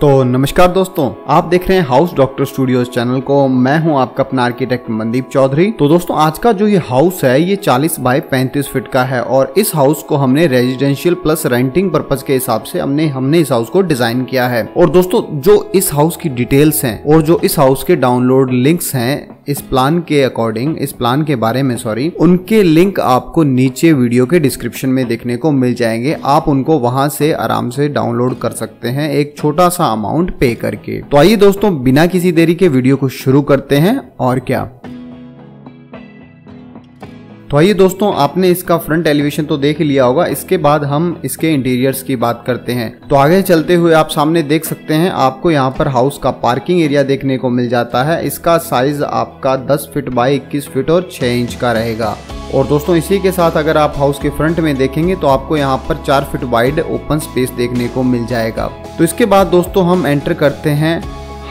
तो नमस्कार दोस्तों, आप देख रहे हैं हाउस डॉक्टर स्टूडियोज चैनल को। मैं हूँ आपका अपना आर्किटेक्ट मनदीप चौधरी। तो दोस्तों, आज का जो ये हाउस है, ये 40 बाय 35 फीट का है और इस हाउस को हमने रेजिडेंशियल प्लस रेंटिंग पर्पज के हिसाब से हमने हमने इस हाउस को डिज़ाइन किया है। और दोस्तों, जो इस हाउस की डिटेल्स है और जो इस हाउस के डाउनलोड लिंक्स हैं इस प्लान के अकॉर्डिंग, इस प्लान के बारे में सॉरी उनके लिंक आपको नीचे वीडियो के डिस्क्रिप्शन में देखने को मिल जाएँगे। आप उनको वहाँ से आराम से डाउनलोड कर सकते हैं एक छोटा सा अमाउंट पे करके। तो आइए दोस्तों, बिना किसी देरी के वीडियो को शुरू करते हैं और क्या? तो आइए दोस्तों, आपने इसका फ्रंट एलिवेशन तो देख लिया होगा। इसके बाद हम इसके इंटीरियर्स की बात करते हैं। तो आगे चलते हुए आप सामने देख सकते हैं, आपको यहाँ पर हाउस का पार्किंग एरिया देखने को मिल जाता है। इसका साइज़ आपका 10 फीट बाई 21 फीट और 6 इंच का रहेगा। और दोस्तों, इसी के साथ अगर आप हाउस के फ्रंट में देखेंगे तो आपको यहाँ पर चार फीट वाइड ओपन स्पेस देखने को मिल जाएगा। तो इसके बाद दोस्तों, हम एंटर करते हैं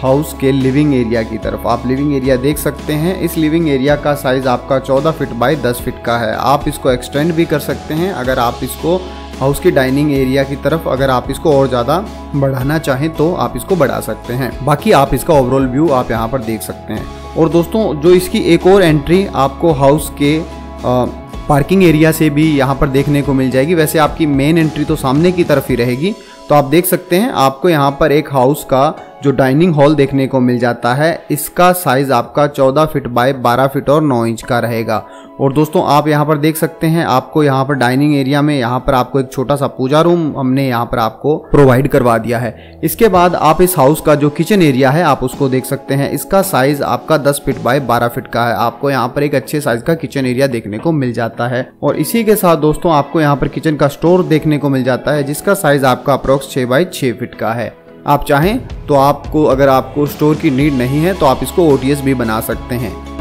हाउस के लिविंग एरिया की तरफ़। आप लिविंग एरिया देख सकते हैं। इस लिविंग एरिया का साइज़ आपका 14 फीट बाय 10 फीट का है। आप इसको एक्सटेंड भी कर सकते हैं। अगर आप इसको हाउस की डाइनिंग एरिया की तरफ़ अगर आप इसको और ज़्यादा बढ़ाना चाहें तो आप इसको बढ़ा सकते हैं। बाकी आप इसका ओवरऑल व्यू आप यहाँ पर देख सकते हैं। और दोस्तों जो इसकी एक और एंट्री आपको हाउस के आ, पार्किंग एरिया से भी यहाँ पर देखने को मिल जाएगी। वैसे आपकी मेन एंट्री तो सामने की तरफ़ ही रहेगी। तो आप देख सकते हैं, आपको यहाँ पर एक हाउस का जो डाइनिंग हॉल देखने को मिल जाता है, इसका साइज़ आपका 14 फीट बाय 12 फीट और 9 इंच का रहेगा। और दोस्तों, आप यहाँ पर देख सकते हैं, आपको यहाँ पर डाइनिंग एरिया में यहाँ पर आपको एक छोटा सा पूजा रूम हमने यहाँ पर आपको प्रोवाइड करवा दिया है। इसके बाद आप इस हाउस का जो किचन एरिया है, आप उसको देख सकते हैं। इसका साइज़ आपका दस फीट बाय बारह फीट का है। आपको यहाँ पर एक अच्छे साइज़ का किचन एरिया देखने को मिल जाता है। और इसी के साथ दोस्तों, आपको यहाँ पर किचन का स्टोर देखने को मिल जाता है, जिसका साइज़ आपका अप्रोक्स छह बाई छह फीट का है। आप चाहें तो आपको, अगर आपको स्टोर की नीड नहीं है तो आप इसको ओटीएस भी बना सकते हैं।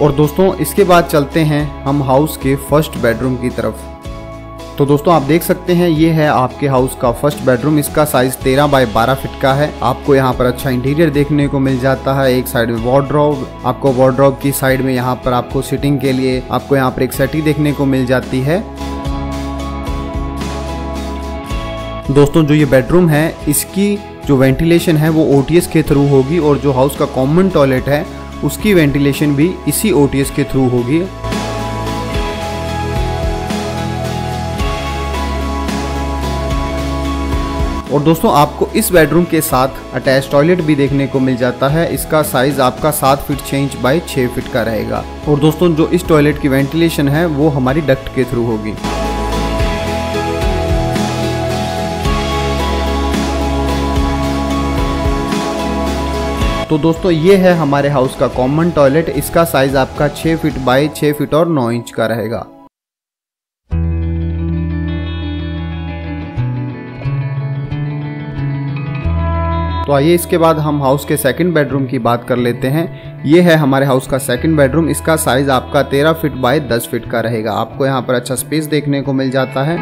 और दोस्तों, इसके बाद चलते हैं हम हाउस के फ़र्स्ट बेडरूम की तरफ़। तो दोस्तों, आप देख सकते हैं, ये है आपके हाउस का फ़र्स्ट बेडरूम इसका साइज़ 13 बाय 12 फीट का है। आपको यहाँ पर अच्छा इंटीरियर देखने को मिल जाता है। एक साइड में वार्ड्रॉब आपको वार्ड्रॉब की साइड में यहाँ पर आपको सिटिंग के लिए, आपको यहाँ पर एक सेटी देखने को मिल जाती है। दोस्तों, जो ये बेडरूम है, इसकी जो वेंटिलेशन है, वो ओटीएस के थ्रू होगी और जो हाउस का कॉमन टॉयलेट है उसकी वेंटिलेशन भी इसी ओटीएस के थ्रू होगी। और दोस्तों, आपको इस बेडरूम के साथ अटैच टॉयलेट भी देखने को मिल जाता है। इसका साइज़ आपका सात फीट छः इंच बाई छः फीट का रहेगा। और दोस्तों, जो इस टॉयलेट की वेंटिलेशन है, वो हमारी डक्ट के थ्रू होगी। तो दोस्तों, ये है हमारे हाउस का कॉमन टॉयलेट इसका साइज़ आपका 6 फीट बाई 6 फीट और 9 इंच का रहेगा। तो आइए इसके बाद हम हाउस के सेकंड बेडरूम की बात कर लेते हैं। ये है हमारे हाउस का सेकंड बेडरूम इसका साइज़ आपका 13 फीट बाय 10 फीट का रहेगा। आपको यहाँ पर अच्छा स्पेस देखने को मिल जाता है।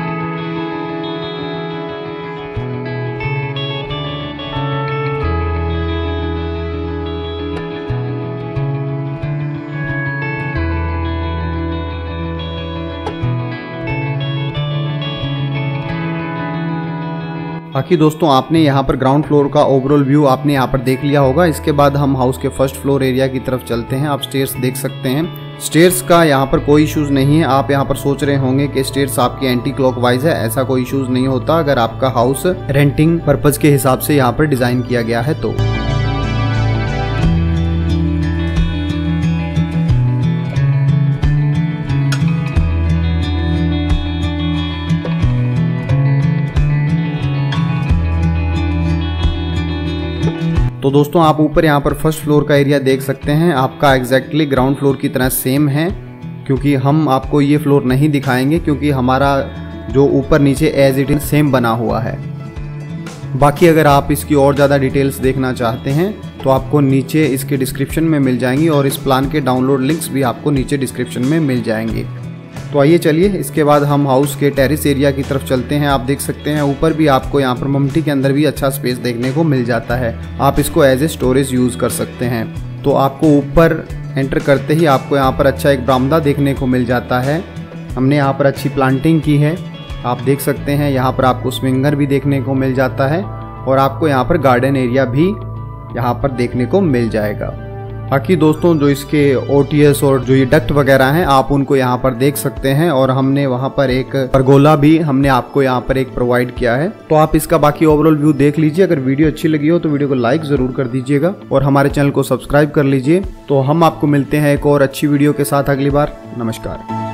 बाकी दोस्तों, आपने यहाँ पर ग्राउंड फ्लोर का ओवरऑल व्यू आपने यहाँ पर देख लिया होगा। इसके बाद हम हाउस के फ़र्स्ट फ्लोर एरिया की तरफ़ चलते हैं। आप स्टेयर्स देख सकते हैं। स्टेयर्स का यहाँ पर कोई इश्यूज़ नहीं है। आप यहाँ पर सोच रहे होंगे कि स्टेयर्स आपकी एंटी क्लॉकवाइज है, ऐसा कोई इश्यूज़ नहीं होता। अगर आपका हाउस रेंटिंग पर्पज के हिसाब से यहाँ पर डिज़ाइन किया गया है तो। तो दोस्तों, आप ऊपर यहाँ पर फ़र्स्ट फ्लोर का एरिया देख सकते हैं। आपका एग्जैक्टली ग्राउंड फ्लोर की तरह सेम है, क्योंकि हम आपको ये फ्लोर नहीं दिखाएँगे, क्योंकि हमारा जो ऊपर नीचे एज इट इज़ सेम बना हुआ है। बाकी अगर आप इसकी और ज़्यादा डिटेल्स देखना चाहते हैं तो आपको नीचे इसके डिस्क्रिप्शन में मिल जाएँगी और इस प्लान के डाउनलोड लिंक्स भी आपको नीचे डिस्क्रिप्शन में मिल जाएँगे। तो आइए चलिए, इसके बाद हम हाउस के टेरिस एरिया की तरफ़ चलते हैं। आप देख सकते हैं, ऊपर भी आपको यहाँ पर ममटी के अंदर भी अच्छा स्पेस देखने को मिल जाता है। आप इसको एज ए स्टोरेज यूज़ कर सकते हैं। तो आपको ऊपर एंटर करते ही आपको यहाँ पर अच्छा एक बरामदा देखने को मिल जाता है। हमने यहाँ पर अच्छी प्लांटिंग की है। आप देख सकते हैं, यहाँ पर आपको स्विंगर भी देखने को मिल जाता है और आपको यहाँ पर गार्डन एरिया भी यहाँ पर देखने को मिल जाएगा। बाकी दोस्तों, जो इसके ओटीएस और जो ये डक्ट वगैरह हैं, आप उनको यहाँ पर देख सकते हैं और हमने वहाँ पर एक परगोला भी हमने आपको यहाँ पर एक प्रोवाइड किया है। तो आप इसका बाकी ओवरऑल व्यू देख लीजिए। अगर वीडियो अच्छी लगी हो तो वीडियो को लाइक ज़रूर कर दीजिएगा और हमारे चैनल को सब्सक्राइब कर लीजिए। तो हम आपको मिलते हैं एक और अच्छी वीडियो के साथ अगली बार। नमस्कार।